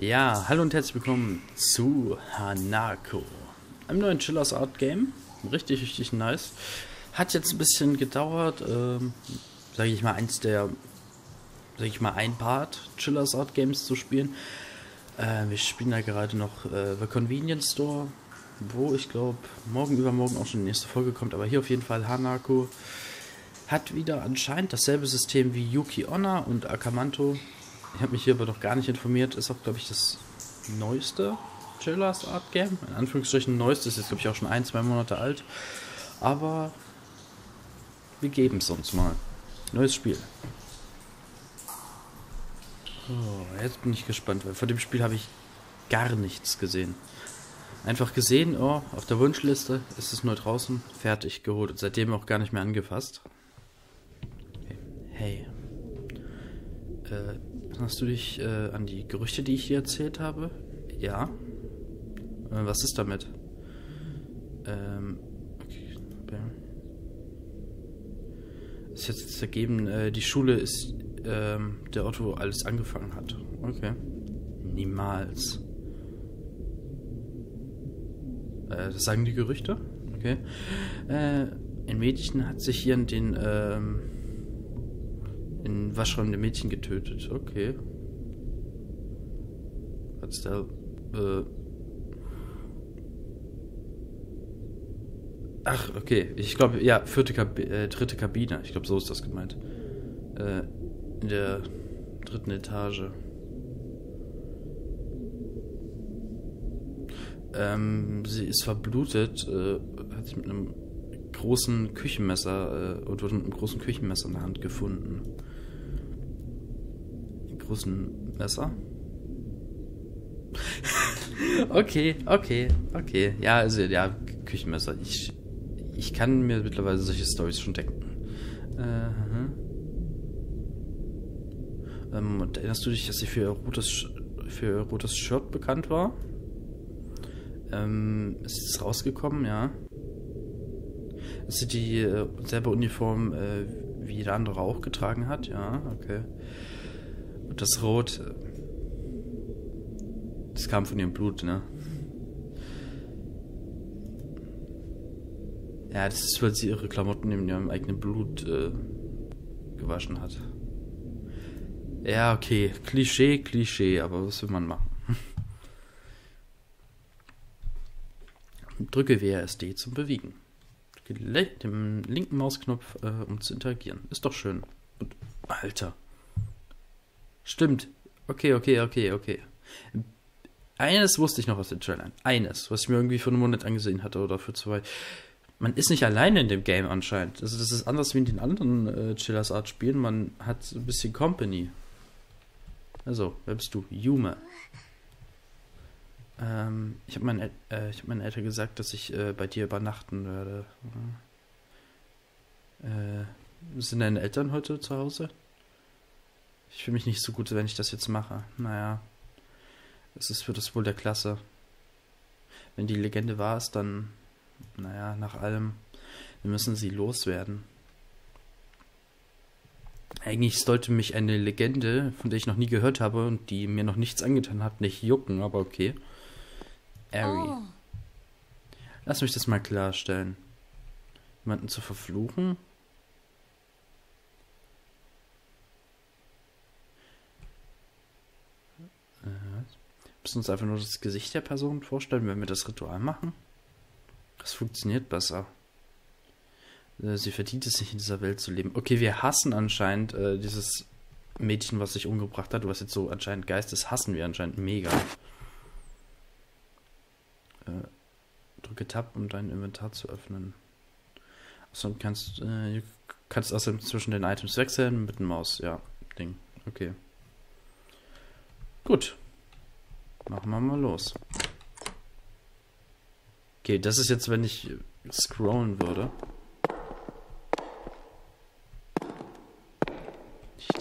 Ja, hallo und herzlich willkommen zu Hanako. Einem neuen Chillers Art Game. Richtig, richtig nice. Hat jetzt ein bisschen gedauert. Ähm, sage ich mal, eins der, sage ich mal, ein Part Chillers Art Games zu spielen. Äh, wir spielen da gerade noch äh, The Convenience Store, wo ich glaube, morgen übermorgen auch schon die nächste Folge kommt. Aber hier auf jeden Fall Hanako. Hat wieder anscheinend dasselbe System wie Yuki Onna und Akamanto. Ich habe mich hier aber noch gar nicht informiert. Ist auch, glaube ich, das neueste Chillers Art Game. In Anführungsstrichen neueste. Ist jetzt, glaube ich, auch schon ein, zwei Monate alt. Aber wir geben es uns mal. Neues Spiel. Oh, jetzt bin ich gespannt, weil vor dem Spiel habe ich gar nichts gesehen. Einfach gesehen, oh, auf der Wunschliste ist es neu draußen, fertig, geholt und seitdem auch gar nicht mehr angefasst. Hey. Äh, erinnerst du dich äh, an die Gerüchte, die ich dir erzählt habe? Ja. Äh, was ist damit? Ähm, okay. Es ist jetzt ergeben, äh, die Schule ist ähm, der Ort, wo alles angefangen hat. Okay. Niemals. Äh, das sagen die Gerüchte? Okay. Äh, ein Mädchen hat sich hier in den, ähm, in Waschraum der Mädchen getötet. Okay. Hat's da, äh, Ach, okay. Ich glaube, ja, vierte Kab äh, dritte Kabine. Ich glaube, so ist das gemeint. Äh, in der dritten Etage. Ähm, sie ist verblutet, äh, hat sich mit einem großen Küchenmesser äh, und wurde mit einem großen Küchenmesser in der Hand gefunden. Einen großen Messer? okay, okay, okay. Ja, also ja, Küchenmesser. Ich, ich kann mir mittlerweile solche Stories schon denken. Äh, ähm, und erinnerst du dich, dass sie für ihr rotes, für rotes Shirt bekannt war? Ähm, ist es rausgekommen, ja. Dass sie die äh, selbe Uniform äh, wie jeder andere auch getragen hat, ja, okay. Und das Rot, das kam von ihrem Blut, ne? Ja, das ist, weil sie ihre Klamotten in ihrem eigenen Blut äh, gewaschen hat. Ja, okay. Klischee, Klischee, aber was will man machen? Drücke WASD zum Bewegen. Drücke den linken Mausknopf, äh, um zu interagieren. Ist doch schön. Und, Alter. Stimmt. Okay, okay, okay, okay. Eines wusste ich noch aus den Trailern. Eines, was ich mir irgendwie für einen Monat angesehen hatte oder für zwei. Man ist nicht alleine in dem Game anscheinend. Also das ist anders wie in den anderen äh, Chillers Art Spielen. Man hat ein bisschen Company. Also, wer bist du? Yume. Ähm, ich habe mein, äh, hab meinen Eltern gesagt, dass ich äh, bei dir übernachten werde. Äh, sind deine Eltern heute zu Hause? Ich fühle mich nicht so gut, wenn ich das jetzt mache. Naja, es ist für das Wohl der Klasse. Wenn die Legende wahr ist, dann, naja, nach allem, wir müssen sie loswerden. Eigentlich sollte mich eine Legende, von der ich noch nie gehört habe und die mir noch nichts angetan hat, nicht jucken, aber okay. Ari. Oh. Lass mich das mal klarstellen. Jemanden zu verfluchen? Müssen uns einfach nur das Gesicht der Person vorstellen, wenn wir das Ritual machen? Das funktioniert besser. Äh, sie verdient es nicht, in dieser Welt zu leben. Okay, wir hassen anscheinend äh, dieses Mädchen, was sich umgebracht hat, was jetzt so anscheinend Geist ist, hassen wir anscheinend mega. Äh, drücke Tab, um dein Inventar zu öffnen. Achso, kannst, äh, kannst außerdem zwischen den Items wechseln mit dem Maus. Ja, Ding. Okay. Gut. Machen wir mal los. Okay, das ist jetzt, wenn ich scrollen würde.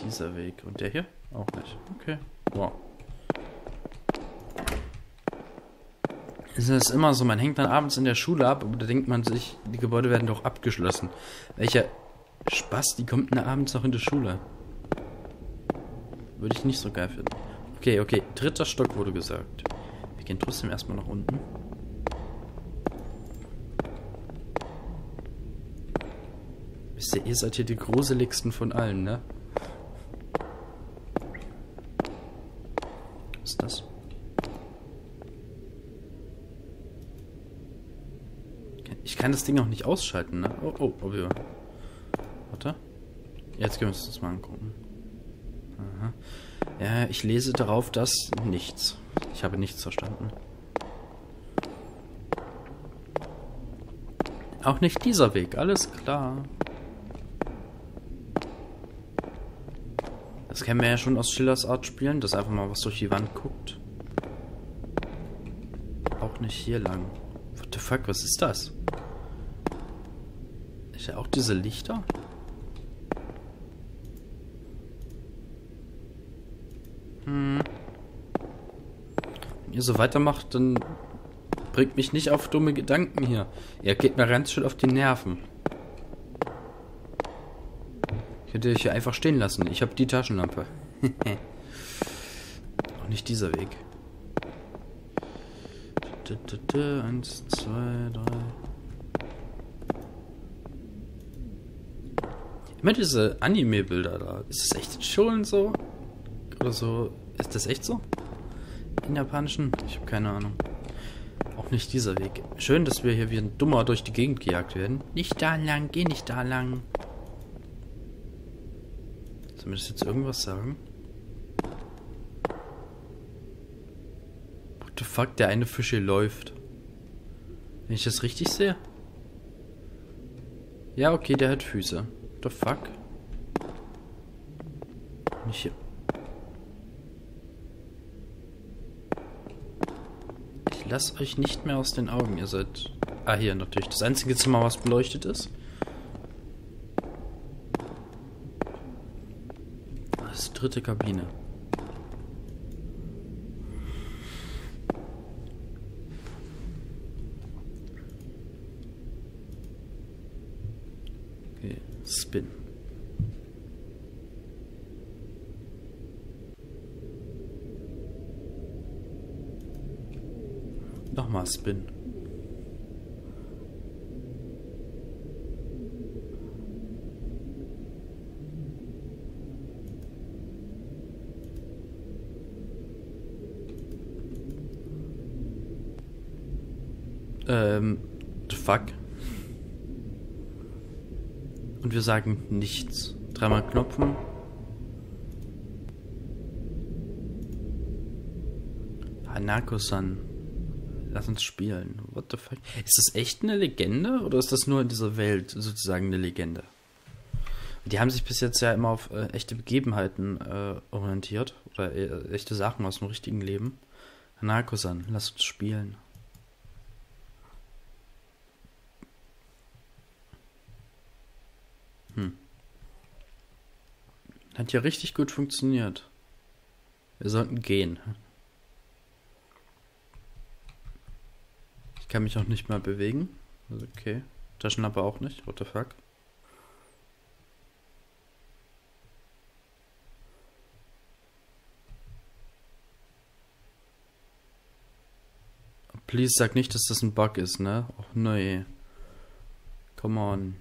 dieser Weg. Und der hier? Auch nicht. Okay. Wow. Es ist immer so, man hängt dann abends in der Schule ab, aber da denkt man sich, die Gebäude werden doch abgeschlossen. Welcher Spaß, die kommt denn abends noch in die Schule? Würde ich nicht so geil finden. Okay, okay. Dritter Stock wurde gesagt. Wir gehen trotzdem erstmal nach unten. Wisst ihr, ihr seid hier die gruseligsten von allen, ne? Was ist das? Ich kann das Ding auch nicht ausschalten, ne? Oh, oh, oh, wir. Warte. Jetzt können wir uns das mal angucken. Aha. Ja, ich lese darauf, dass nichts. Ich habe nichts verstanden. Auch nicht dieser Weg, alles klar. Das kennen wir ja schon aus Schillers Art spielen, dass einfach mal was durch die Wand guckt. Auch nicht hier lang. What the fuck, was ist das? Ist ja auch diese Lichter? Ihr so weitermacht, dann bringt mich nicht auf dumme Gedanken hier. Ihr geht mir ganz schön auf die Nerven. Ich hätte euch hier einfach stehen lassen. Ich habe die Taschenlampe. Auch nicht dieser Weg. Eins, zwei, drei. Immer diese Anime-Bilder da. Ist das echt schon so? Oder so? Ist das echt so? In japanischen? Ich habe keine Ahnung. Auch nicht dieser Weg. Schön, dass wir hier wie ein Dummer durch die Gegend gejagt werden. Nicht da lang, geh nicht da lang. Soll mir das jetzt irgendwas sagen? What the fuck, der eine Fisch hier läuft. Wenn ich das richtig sehe? Ja, okay, der hat Füße. What the fuck? Nicht hier. Ich lasse euch nicht mehr aus den Augen. Ihr seid... Ah, hier natürlich. Das einzige Zimmer, was beleuchtet ist. dritte Kabine. Okay, Spin. Nochmal Spin. Ähm, fuck? Und wir sagen nichts. Dreimal Knopfen. Hanako-san. Lass uns spielen. What the fuck? Ist das echt eine Legende oder ist das nur in dieser Welt sozusagen eine Legende? Die haben sich bis jetzt ja immer auf äh, echte Begebenheiten äh, orientiert oder äh, echte Sachen aus dem richtigen Leben. Hanako-san, lass uns spielen. Hm. Hat ja richtig gut funktioniert. Wir sollten gehen. Ich kann mich auch nicht mal bewegen. Also okay. Taschenlampe auch nicht. What the fuck? Please sag nicht, dass das ein Bug ist, ne? Oh, nee. Come on.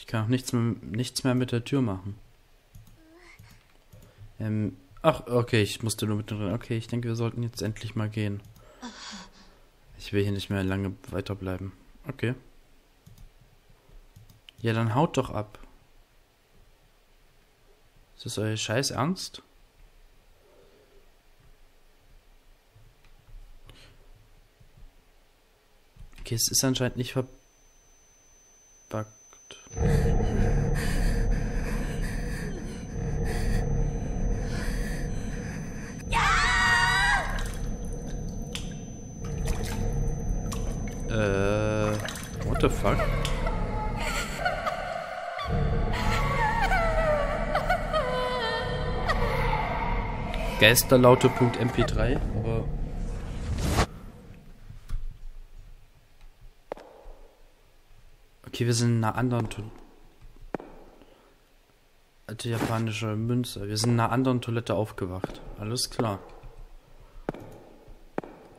Ich kann auch nichts mehr, nichts mehr mit der Tür machen. Ähm, ach, okay, ich musste nur mit drin. Okay, ich denke, wir sollten jetzt endlich mal gehen. Ich will hier nicht mehr lange weiterbleiben. Okay. Ja, dann haut doch ab. Ist das euer Scheiß Ernst? Okay, es ist anscheinend nicht verbuggt. Äh, what the fuck? Geisterlaute.mp3, aber Okay, wir sind in einer anderen Toilette. Japanische Münze. Wir sind in einer anderen Toilette aufgewacht. Alles klar.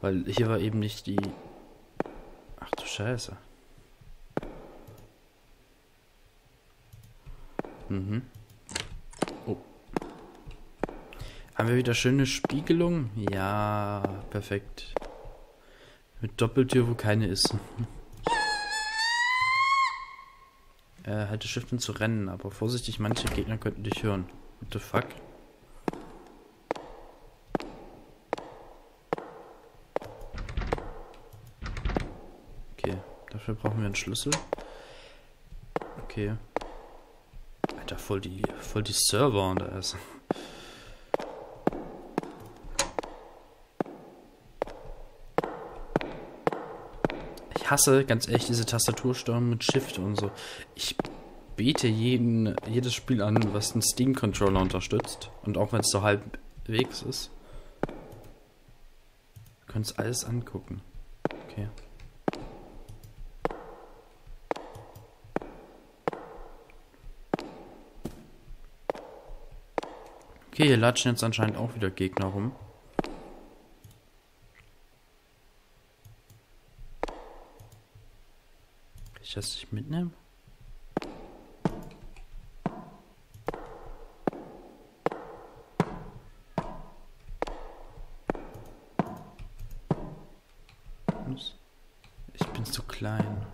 Weil hier war eben nicht die... Ach du Scheiße. Mhm. Oh. Haben wir wieder schöne Spiegelung? Ja, perfekt. Mit Doppeltür, wo keine ist. äh, halte Shift zu rennen, aber vorsichtig, manche Gegner könnten dich hören. What the fuck? Okay, dafür brauchen wir einen Schlüssel. Okay. Alter, voll die, voll die Server und da hasse ganz echt diese Tastatursteuerung mit Shift und so. Ich bete jeden, jedes Spiel an, was einen Steam-Controller unterstützt. Und auch wenn es so halbwegs ist. Du könntest alles angucken. Okay. Okay, hier latschen jetzt anscheinend auch wieder Gegner rum. Ich das nicht mitnehmen? Ich bin zu klein.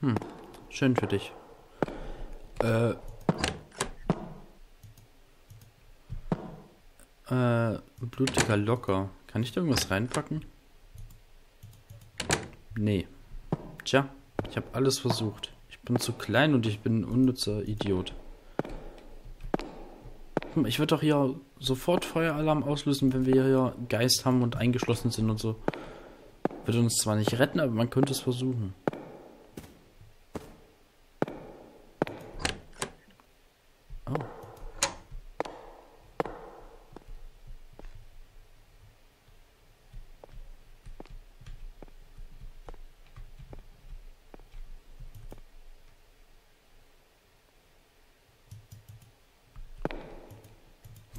Hm, schön für dich. Äh. Äh, blutiger Locker. Kann ich da irgendwas reinpacken? Nee. Tja, ich habe alles versucht. Ich bin zu klein und ich bin ein unnützer Idiot. Hm, ich würde doch hier sofort Feueralarm auslösen, wenn wir hier Geist haben und eingeschlossen sind und so. Würde uns zwar nicht retten, aber man könnte es versuchen.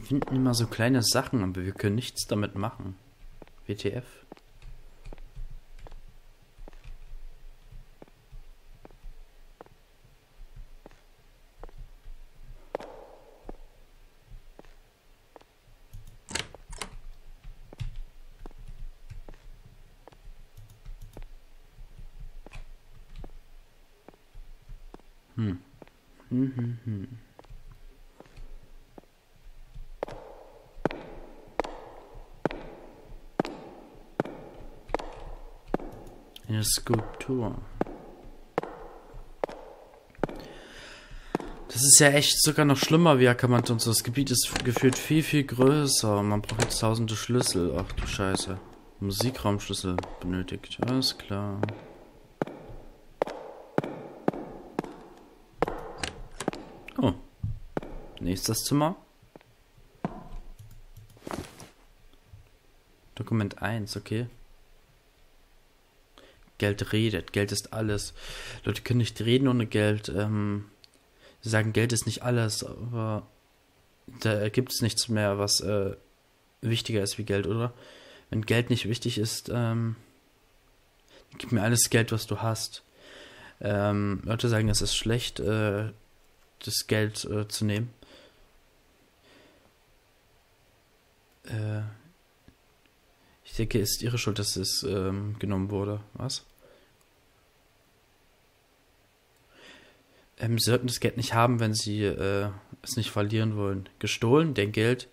Finden immer so kleine Sachen, aber wir können nichts damit machen. WTF. Hm. Hm, hm, hm. Eine Skulptur. Das ist ja echt sogar noch schlimmer wie Akamat und so. Das Gebiet ist gefühlt viel, viel größer. Man braucht jetzt tausende Schlüssel. Ach du Scheiße. Musikraumschlüssel benötigt. Alles klar. Oh. Nächstes Zimmer. Dokument 1, okay. Geld redet. Geld ist alles. Leute können nicht reden ohne Geld. Ähm, sie sagen, Geld ist nicht alles, aber da gibt es nichts mehr, was äh, wichtiger ist wie Geld, oder? Wenn Geld nicht wichtig ist, ähm, gib mir alles Geld, was du hast. Ähm, Leute sagen, es ist schlecht, äh, das Geld äh, zu nehmen. Äh, ich denke, es ist ihre Schuld, dass es ähm, genommen wurde. Was? Ähm, sie sollten das Geld nicht haben, wenn sie äh, es nicht verlieren wollen. Gestohlen, dein Geld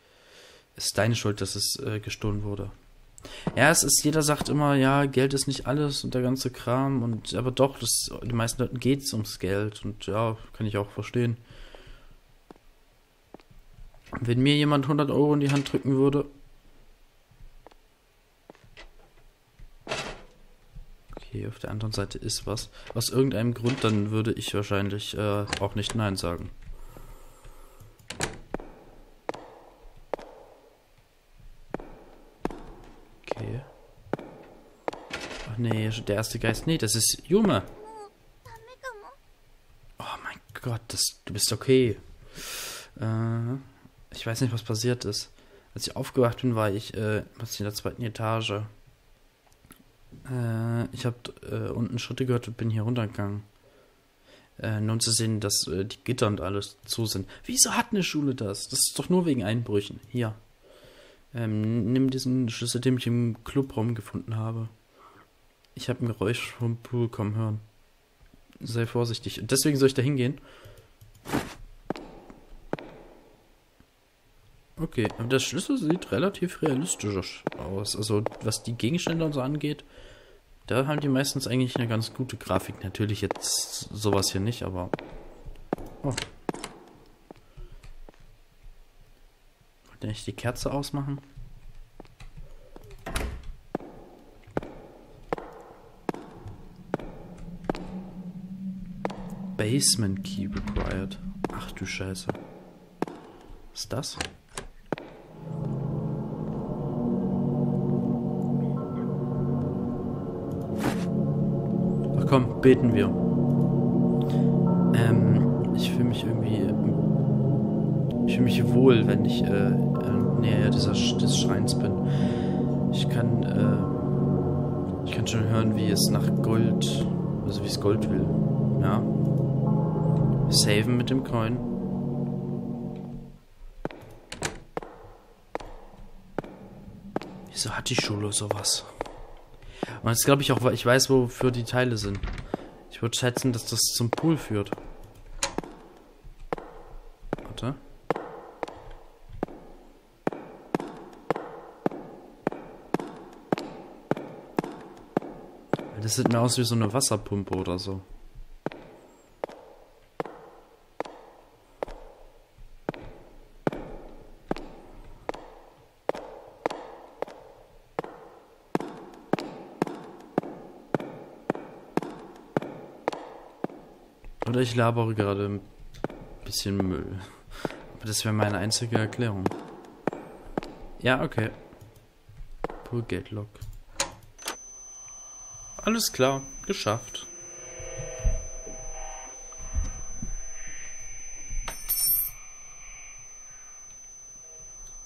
ist deine Schuld, dass es äh, gestohlen wurde. Ja, es ist, jeder sagt immer, ja, Geld ist nicht alles und der ganze Kram und aber doch, das, den meisten Leuten geht es ums Geld und ja, kann ich auch verstehen. Wenn mir jemand 100 Euro in die Hand drücken würde, auf der anderen Seite ist was. Aus irgendeinem Grund, dann würde ich wahrscheinlich äh, auch nicht Nein sagen. Okay. Ach nee, der erste Geist. Nee, das ist Yuma. Oh mein Gott, das, du bist okay. Äh, ich weiß nicht, was passiert ist. Als ich aufgewacht bin, war ich, äh, in der zweiten Etage. Äh, ich habe äh, unten Schritte gehört und bin hier runtergegangen. Äh, nur um zu sehen, dass äh, die Gitter und alles zu sind. Wieso hat eine Schule das? Das ist doch nur wegen Einbrüchen. Hier. Ähm, nimm diesen Schlüssel, den ich im Clubraum gefunden habe. Ich habe ein Geräusch vom Pool kommen hören. Sei vorsichtig. Deswegen soll ich da hingehen. Okay, aber der Schlüssel sieht relativ realistisch aus. Also, was die Gegenstände und so angeht, da haben die meistens eigentlich eine ganz gute Grafik. Natürlich jetzt sowas hier nicht, aber. Oh. Wollte ich die Kerze ausmachen? Basement Key required. Ach du Scheiße. Was ist das? Komm, beten wir. Ähm, ich fühle mich irgendwie. Ich fühle mich wohl, wenn ich äh, in Nähe dieser, des Schreins bin. Ich kann, äh, ich kann schon hören, wie es nach Gold, also wie es Gold will. Ja. Saven mit dem Coin. Wieso hat die Schule sowas? Und jetzt glaube ich auch, ich weiß, wofür die Teile sind. Ich würde schätzen, dass das zum Pool führt. Warte. Das sieht mir aus wie so eine Wasserpumpe oder so. Ich labere gerade ein bisschen Müll. Aber das wäre meine einzige Erklärung. Ja, okay. Pool Gate Lock. Alles klar, geschafft.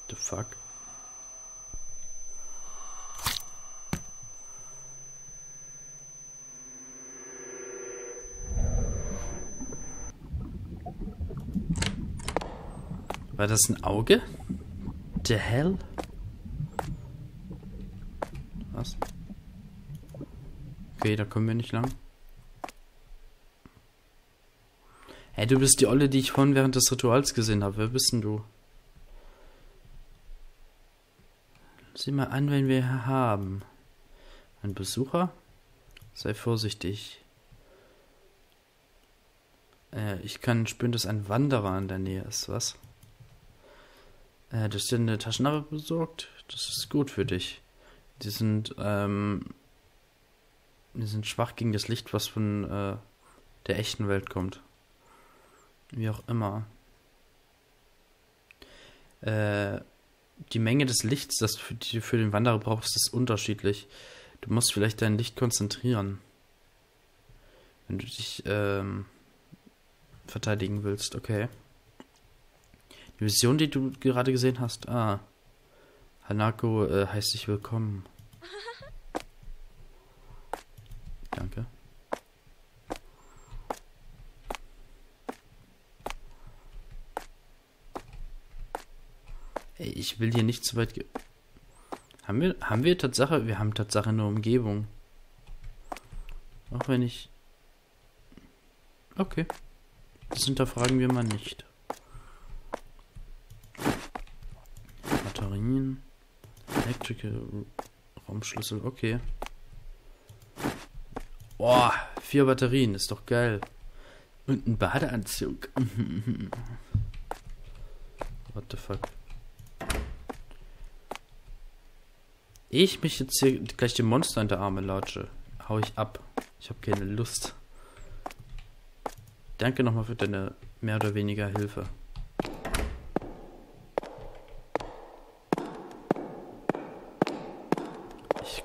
The fuck? War das ein Auge? The hell? Was? Okay, da kommen wir nicht lang. Hey, du bist die Olle, die ich vorhin während des Rituals gesehen habe. Wer bist denn du? Sieh mal an, wen wir hier haben. Ein Besucher? Sei vorsichtig. Äh, ich kann spüren, dass ein Wanderer in der Nähe ist, was? Äh, du hast dir eine Taschenlampe besorgt? Das ist gut für dich. Die sind, ähm, die sind schwach gegen das Licht, was von äh, der echten Welt kommt. Wie auch immer. Äh, die Menge des Lichts, das du für, den Wanderer brauchst, ist unterschiedlich. Du musst vielleicht dein Licht konzentrieren. Wenn du dich ähm, verteidigen willst, okay. Die Vision, die du gerade gesehen hast, ah. Hanako äh, heißt dich willkommen. Danke. Ey, ich will hier nicht zu weit. Ge haben wir, haben wir Tatsache? Wir haben Tatsache eine Umgebung. Auch wenn ich. Okay. Das hinterfragen wir mal nicht. Batterien. Electrical Raumschlüssel, okay. Boah, vier Batterien, ist doch geil. Und ein Badeanzug. What the fuck? Ich mich jetzt hier gleich dem Monster in der Arme latsche, hau ich ab. Ich habe keine Lust. Danke nochmal für deine mehr oder weniger Hilfe.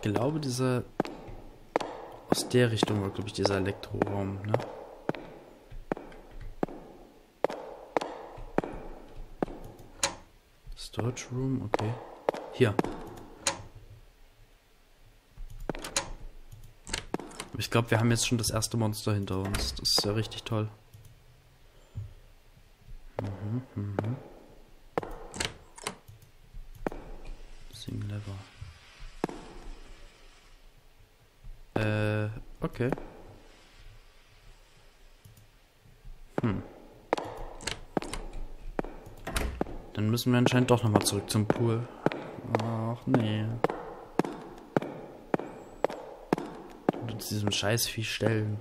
Ich glaube, dieser Aus der Richtung war, glaube ich, dieser Elektroraum, ne? Storage Room, okay. Hier. Ich glaube, wir haben jetzt schon das erste Monster hinter uns. Das ist ja richtig toll. Mhm, mhm. Sing Lever. Äh, okay. Hm. Dann müssen wir anscheinend doch nochmal zurück zum Pool. Ach nee. Und uns diesem Scheißvieh stellen.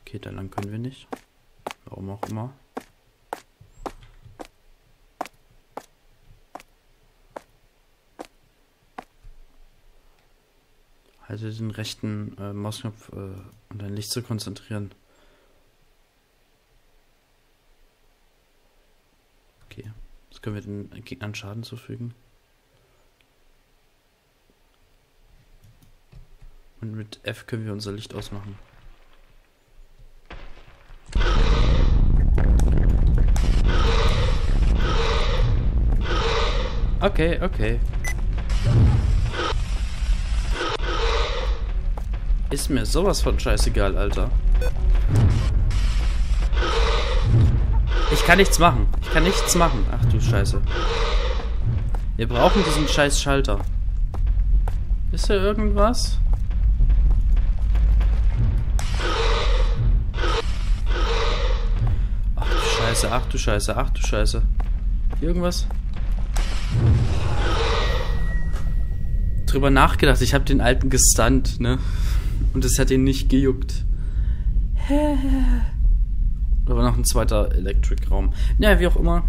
Okay, da lang können wir nicht. Warum auch immer. Halte den rechten äh, Mausknopf, äh, um dein Licht zu konzentrieren. Okay. Jetzt können wir den Gegnern Schaden zufügen. Und mit F können wir unser Licht ausmachen. Okay, okay. Ist mir sowas von scheißegal, Alter. Ich kann nichts machen. Ich kann nichts machen. Ach du Scheiße. Wir brauchen diesen scheiß Schalter. Ist hier irgendwas? Ach du Scheiße, ach du Scheiße, ach du Scheiße. Irgendwas? Drüber nachgedacht. Ich habe den alten gestunt, ne? Und es hat ihn nicht gejuckt. Da war noch ein zweiter Electric-Raum. Naja, wie auch immer.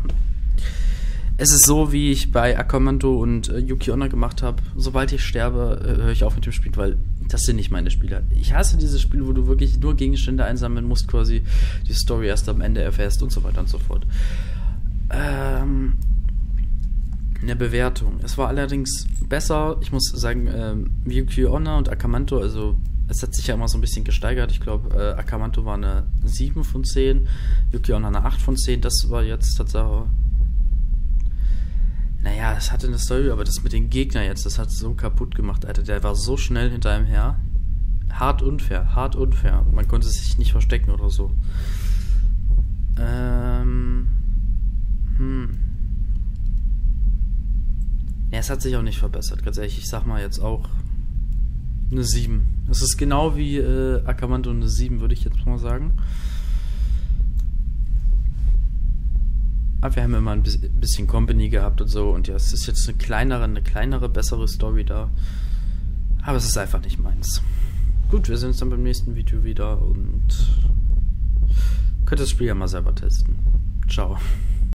Es ist so, wie ich bei Akamanto und äh, Yuki Onna gemacht habe. Sobald ich sterbe, äh, höre ich auf mit dem Spiel, weil das sind nicht meine Spiele. Ich hasse diese Spiele, wo du wirklich nur Gegenstände einsammeln musst, quasi die Story erst am Ende erfährst und so weiter und so fort. Ähm, eine Bewertung. Es war allerdings besser. Ich muss sagen, ähm, Yuki Onna und Akamanto, also es hat sich ja immer so ein bisschen gesteigert. Ich glaube, äh, Akamanto war eine 7 von 10, Yuki Onna eine 8 von 10. Das war jetzt Tatsache. Naja, das hatte eine Story, aber das mit den Gegnern jetzt, das hat so kaputt gemacht, Alter. Der war so schnell hinter einem her. Hart unfair, hart unfair. Man konnte sich nicht verstecken oder so. Ähm. Hm. Ja, es hat sich auch nicht verbessert, ganz ehrlich. Ich sag mal jetzt auch eine 7. Das ist genau wie äh, Akamanto eine 7, würde ich jetzt mal sagen. Aber wir haben immer ein bisschen Company gehabt und so. Und ja, es ist jetzt eine kleinere, eine kleinere, bessere Story da. Aber es ist einfach nicht meins. Gut, wir sehen uns dann beim nächsten Video wieder und könnt das Spiel ja mal selber testen. Ciao.